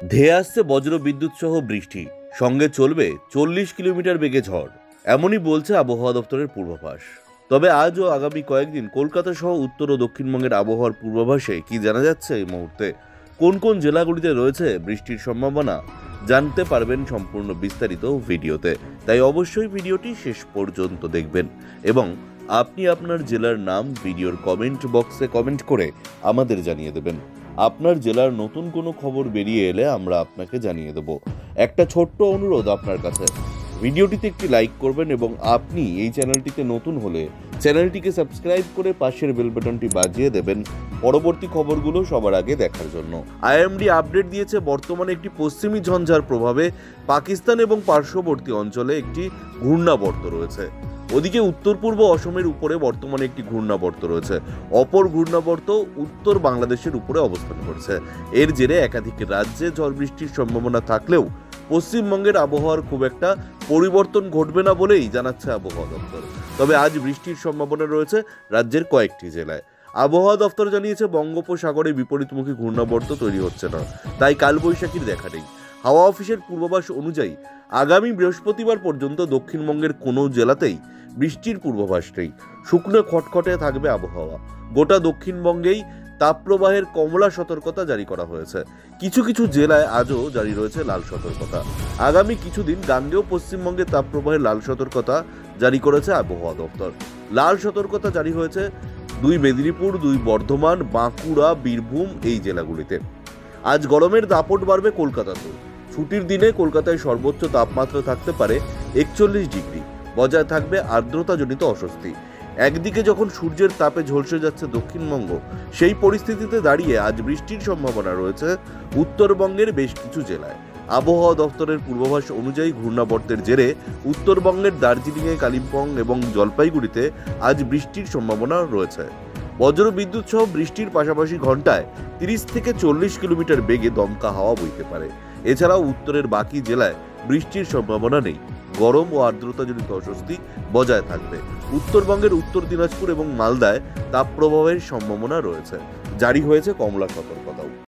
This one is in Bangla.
ধেয়ে আসছে বজ্র বিদ্যুৎ সহ বৃষ্টি। সঙ্গে চলবে চল্লিশ কিলোমিটার বেগে ঝড়। এমনই বলছে আবহাওয়া দপ্তরের পূর্বাভাস। তবে আজ ও আগামী কয়েকদিন কলকাতা সহ উত্তর ও দক্ষিণবঙ্গের আবহাওয়ার পূর্বাভাসে কি জানা যাচ্ছে এই মুহূর্তে? কোন কোন জেলাগুলিতে রয়েছে বৃষ্টির সম্ভাবনা? জানতে পারবেন সম্পূর্ণ বিস্তারিত ভিডিওতে। তাই অবশ্যই ভিডিওটি শেষ পর্যন্ত দেখবেন এবং আপনি আপনার জেলার নাম, ভিডিওর কমেন্ট বক্সে কমেন্ট করে আমাদের জানিয়ে দেবেন। আপনার জেলার নতুন কোনো খবর বেরিয়ে এলে আমরা আপনাকে জানিয়ে দেব। একটা ছোট্ট অনুরোধ আপনার কাছে। ভিডিওটিতে একটি লাইক করবেন এবং আপনি এই চ্যানেলটিতে নতুন হলে চ্যানেলটিকে সাবস্ক্রাইব করে পাশের বেল বাটনটি বাজিয়ে দেবেন পরবর্তী খবরগুলো সবার আগে দেখার জন্য। আইএমডি আপডেট দিয়েছে, বর্তমানে একটি পশ্চিমী ঝঞ্ঝার প্রভাবে পাকিস্তান এবং পার্শ্ববর্তী অঞ্চলে একটি ঘূর্ণাবর্ত রয়েছে। ওদিকে উত্তর পূর্ব অসমের উপরে বর্তমানে একটি ঘূর্ণাবর্ত রয়েছে। অপর ঘূর্ণাবর্ত উত্তর বাংলাদেশের উপরে অবস্থান করছে। এর জেরে একাধিক রাজ্যে ঝড় বৃষ্টির সম্ভাবনা থাকলেও পশ্চিমবঙ্গের আবহাওয়ার খুব একটা পরিবর্তন ঘটবে না বলেই জানাচ্ছে আবহাওয়া দপ্তর। তবে আজ বৃষ্টির সম্ভাবনা রয়েছে রাজ্যের কয়েকটি জেলায়। আবহাওয়া দপ্তর জানিয়েছে, বঙ্গোপসাগরে বিপরীতমুখী ঘূর্ণাবর্ত তৈরি হচ্ছে না। তাই কালবৈশাখীর দেখা নেই। হাওয়া অফিসের পূর্বাভাস অনুযায়ী আগামী বৃহস্পতিবার পর্যন্ত দক্ষিণবঙ্গের কোনো জেলাতেই বৃষ্টির পূর্বাভাস নেই শুকনো খটখটে থাকবে আবহাওয়া। গোটা দক্ষিণবঙ্গেই তাপপ্রবাহের কমলা সতর্কতা জারি করা হয়েছে। কিছু কিছু জেলায় আজও জারি রয়েছে লাল সতর্কতা। আগামী কিছুদিন গাঙ্গেয় পশ্চিমবঙ্গে তাপপ্রবাহের লাল সতর্কতা জারি করেছে আবহাওয়া দপ্তর। লাল সতর্কতা জারি হয়েছে দুই মেদিনীপুর, দুই বর্ধমান, বাঁকুড়া, বীরভূম এই জেলাগুলিতে। আজ গরমের দাপট বাড়বে কলকাতাতেও। ছুটির দিনে কলকাতায় সর্বোচ্চ তাপমাত্রা থাকতে পারে একচল্লিশ ডিগ্রি। বজায় থাকবে আর্দ্রতাজনিত অস্বস্তি। একদিকে যখন সূর্যের তাপে ঝলসে যাচ্ছে দক্ষিণবঙ্গ, সেই পরিস্থিতিতে দাঁড়িয়ে আজ বৃষ্টির সম্ভাবনা রয়েছে উত্তরবঙ্গের বেশ কিছু জেলায়। আবহাওয়া দপ্তরের পূর্বাভাস অনুযায়ী ঘূর্ণাবর্তের জেরে উত্তরবঙ্গের দার্জিলিংয়ে কালিম্পং এবং জলপাইগুড়িতে আজ বৃষ্টির সম্ভাবনা রয়েছে। বজ্র বিদ্যুৎ সহ বৃষ্টির পাশাপাশি ঘন্টায় তিরিশ থেকে চল্লিশ কিলোমিটার বেগে দমকা হাওয়া বইতে পারে। এছাড়াও উত্তরের বাকি জেলায় বৃষ্টির সম্ভাবনা নেই। গরম ও আর্দ্রতাজনিত অস্বস্তি বজায় থাকবে। উত্তরবঙ্গের উত্তর দিনাজপুর এবং মালদায় তাপপ্রবাহের সম্ভাবনা রয়েছে। জারি হয়েছে কমলা সতর্কতাও।